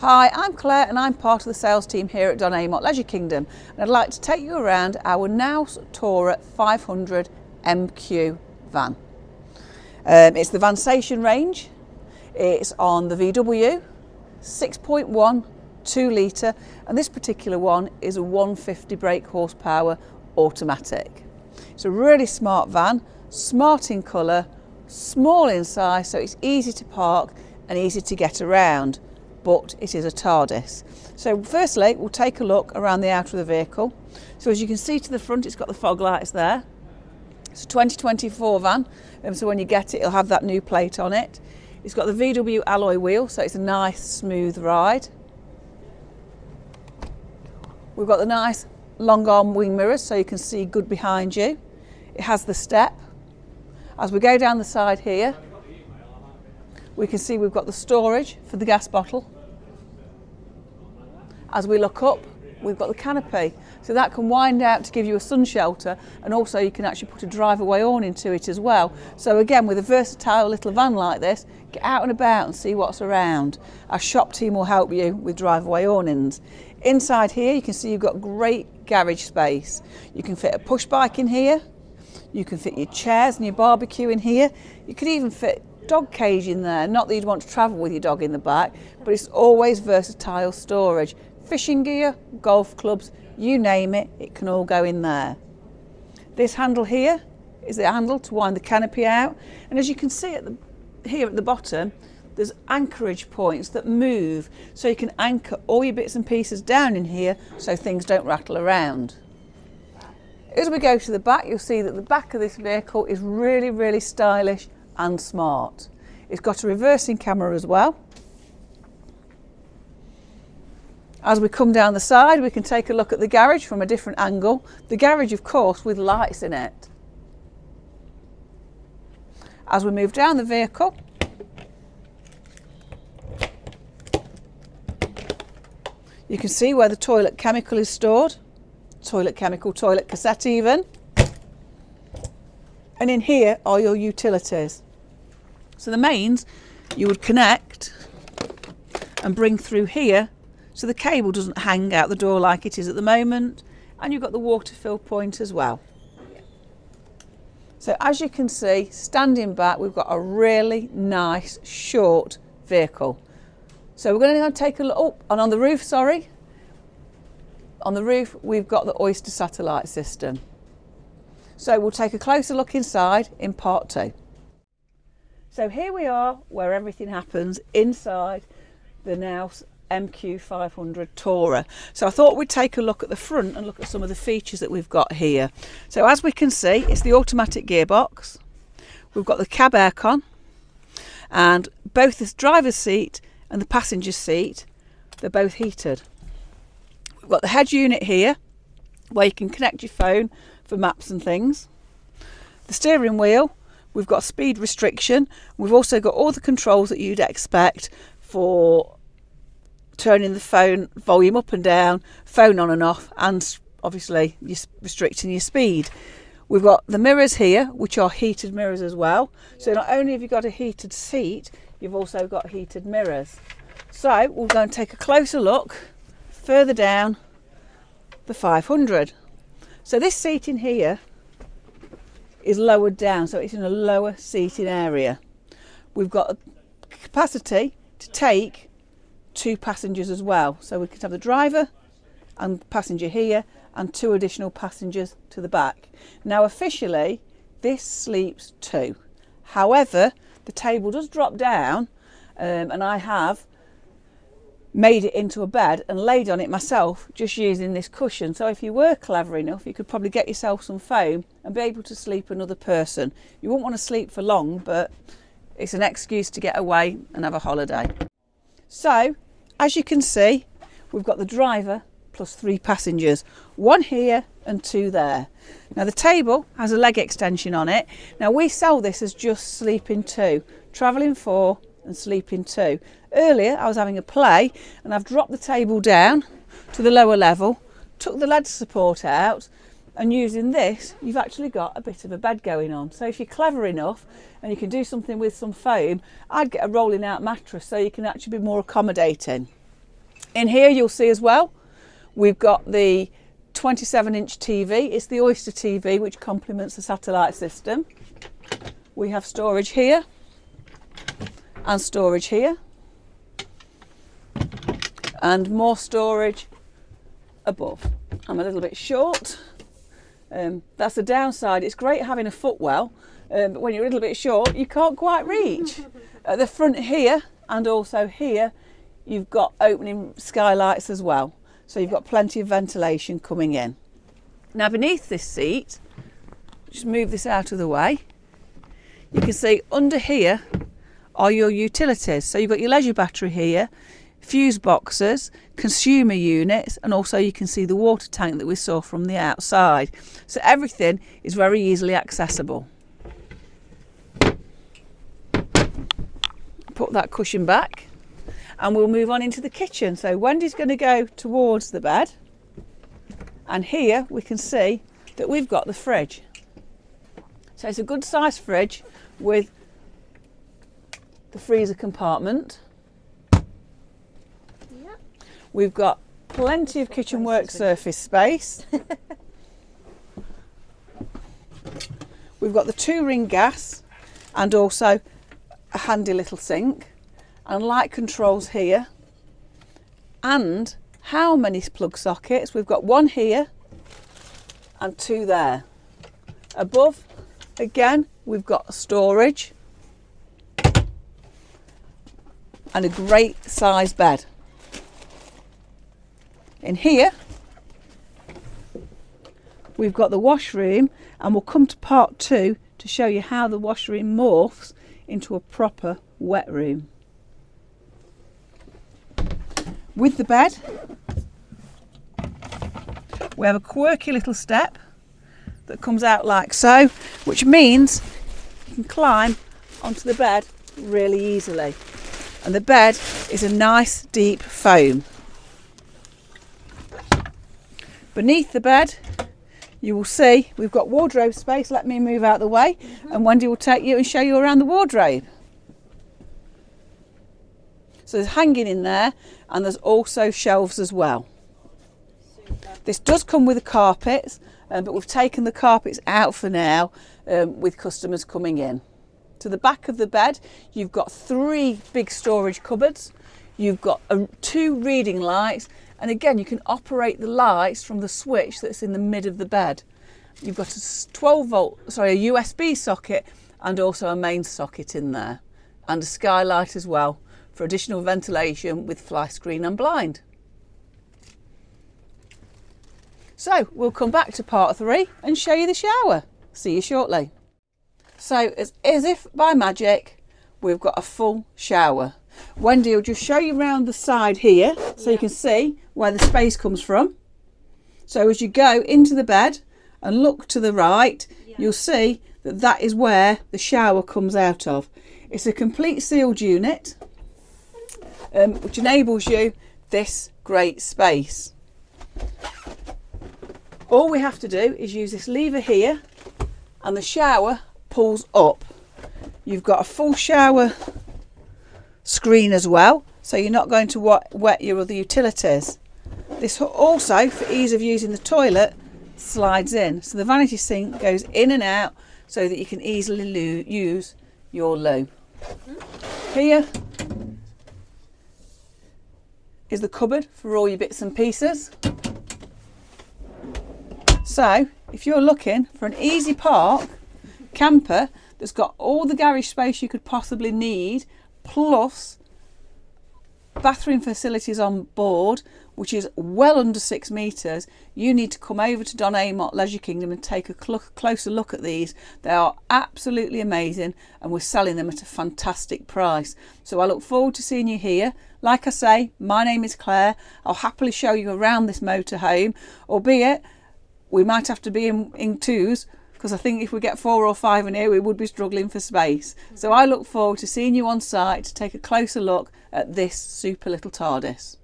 Hi, I'm Claire and I'm part of the sales team here at Don Leisure Kingdom and I'd like to take you around our Knaus Tourer 500 MQ van. Um, it's the Vansation range, it's on the VW, 6.1, 2 litre and this particular one is a 150 brake horsepower automatic. It's a really smart van, smart in colour, small in size so it's easy to park and easy to get around but it is a TARDIS. So firstly, we'll take a look around the outer of the vehicle. So as you can see to the front, it's got the fog lights there. It's a 2024 van, um, so when you get it, it'll have that new plate on it. It's got the VW alloy wheel, so it's a nice smooth ride. We've got the nice long arm wing mirrors, so you can see good behind you. It has the step. As we go down the side here, we can see we've got the storage for the gas bottle. As we look up, we've got the canopy. So that can wind out to give you a sun shelter and also you can actually put a drive-away awning to it as well. So again, with a versatile little van like this, get out and about and see what's around. Our shop team will help you with drive-away awnings. Inside here, you can see you've got great garage space. You can fit a push bike in here. You can fit your chairs and your barbecue in here. You could even fit dog cage in there. Not that you'd want to travel with your dog in the back, but it's always versatile storage. Fishing gear, golf clubs, you name it, it can all go in there. This handle here is the handle to wind the canopy out. And as you can see at the, here at the bottom, there's anchorage points that move so you can anchor all your bits and pieces down in here so things don't rattle around. As we go to the back, you'll see that the back of this vehicle is really, really stylish and smart. It's got a reversing camera as well. As we come down the side, we can take a look at the garage from a different angle. The garage, of course, with lights in it. As we move down the vehicle, you can see where the toilet chemical is stored. Toilet chemical, toilet cassette even. And in here are your utilities. So the mains you would connect and bring through here so the cable doesn't hang out the door like it is at the moment. And you've got the water fill point as well. So as you can see, standing back, we've got a really nice short vehicle. So we're going to take a look, oh, and on the roof, sorry, on the roof, we've got the Oyster satellite system. So we'll take a closer look inside in part two. So here we are where everything happens inside the Knaus MQ500 Tourer. So I thought we'd take a look at the front and look at some of the features that we've got here. So as we can see, it's the automatic gearbox. We've got the cab aircon and both the driver's seat and the passenger seat, they're both heated. We've got the head unit here where you can connect your phone for maps and things. The steering wheel, we've got speed restriction. We've also got all the controls that you'd expect for turning the phone volume up and down, phone on and off, and obviously you're restricting your speed. We've got the mirrors here, which are heated mirrors as well. So not only have you got a heated seat, you've also got heated mirrors. So we'll go and take a closer look further down the 500. So this seating here is lowered down, so it's in a lower seating area. We've got a capacity to take two passengers as well. So we could have the driver and passenger here and two additional passengers to the back. Now officially this sleeps two. However, the table does drop down um, and I have made it into a bed and laid on it myself just using this cushion. So if you were clever enough you could probably get yourself some foam and be able to sleep another person. You wouldn't want to sleep for long but it's an excuse to get away and have a holiday. So as you can see we've got the driver plus three passengers. One here and two there. Now the table has a leg extension on it. Now we sell this as just sleeping two. Traveling four and sleeping two. Earlier I was having a play and I've dropped the table down to the lower level, took the leg support out and using this you've actually got a bit of a bed going on. So if you're clever enough and you can do something with some foam, I'd get a rolling out mattress so you can actually be more accommodating. In here you'll see as well, we've got the 27 inch TV. It's the Oyster TV which complements the satellite system. We have storage here and storage here and more storage above. I'm a little bit short. Um, that's the downside. It's great having a footwell, um, but when you're a little bit short, you can't quite reach. At the front here and also here, you've got opening skylights as well. So you've got plenty of ventilation coming in. Now beneath this seat, just move this out of the way, you can see under here are your utilities. So you've got your leisure battery here, fuse boxes, consumer units, and also you can see the water tank that we saw from the outside. So everything is very easily accessible. Put that cushion back and we'll move on into the kitchen. So Wendy's going to go towards the bed and here we can see that we've got the fridge. So it's a good sized fridge with the freezer compartment We've got plenty of kitchen work surface space. We've got the two ring gas and also a handy little sink and light controls here. And how many plug sockets? We've got one here and two there. Above, again, we've got storage and a great size bed. In here, we've got the washroom and we'll come to part two to show you how the washroom morphs into a proper wet room. With the bed, we have a quirky little step that comes out like so, which means you can climb onto the bed really easily. And the bed is a nice deep foam. Beneath the bed, you will see we've got wardrobe space. Let me move out the way mm -hmm. and Wendy will take you and show you around the wardrobe. So there's hanging in there and there's also shelves as well. Super. This does come with the carpets, um, but we've taken the carpets out for now um, with customers coming in. To the back of the bed, you've got three big storage cupboards. You've got uh, two reading lights and again, you can operate the lights from the switch that's in the mid of the bed. You've got a 12 volt, sorry, a USB socket and also a main socket in there and a skylight as well for additional ventilation with fly screen and blind. So we'll come back to part three and show you the shower. See you shortly. So as, as if by magic, we've got a full shower. Wendy will just show you around the side here so yeah. you can see where the space comes from. So as you go into the bed and look to the right, yeah. you'll see that that is where the shower comes out of. It's a complete sealed unit, um, which enables you this great space. All we have to do is use this lever here and the shower pulls up. You've got a full shower screen as well so you're not going to wet your other utilities. This also, for ease of using the toilet, slides in. So the vanity sink goes in and out so that you can easily use your loo. Mm-hmm. Here is the cupboard for all your bits and pieces. So if you're looking for an easy park camper that's got all the garage space you could possibly need plus bathroom facilities on board which is well under six metres you need to come over to Don Amott Leisure Kingdom and take a closer look at these. They are absolutely amazing and we're selling them at a fantastic price. So I look forward to seeing you here. Like I say my name is Claire. I'll happily show you around this motorhome albeit we might have to be in, in twos because I think if we get four or five in here, we would be struggling for space. So I look forward to seeing you on site to take a closer look at this super little TARDIS.